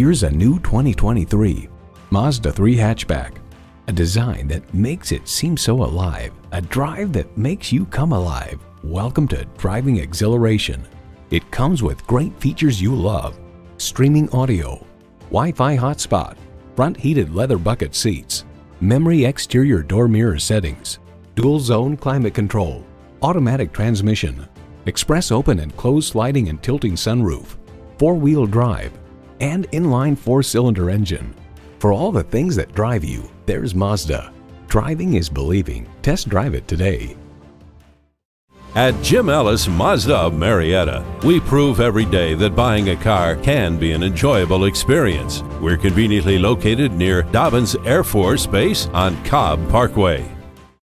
Here's a new 2023 Mazda 3 hatchback. A design that makes it seem so alive. A drive that makes you come alive. Welcome to driving exhilaration. It comes with great features you love. Streaming audio, Wi-Fi hotspot, front heated leather bucket seats, memory exterior door mirror settings, dual zone climate control, automatic transmission, express open and closed sliding and tilting sunroof, four-wheel drive, and inline four-cylinder engine. For all the things that drive you, there's Mazda. Driving is believing. Test drive it today. At Jim Ellis Mazda of Marietta, we prove every day that buying a car can be an enjoyable experience. We're conveniently located near Dobbins Air Force Base on Cobb Parkway.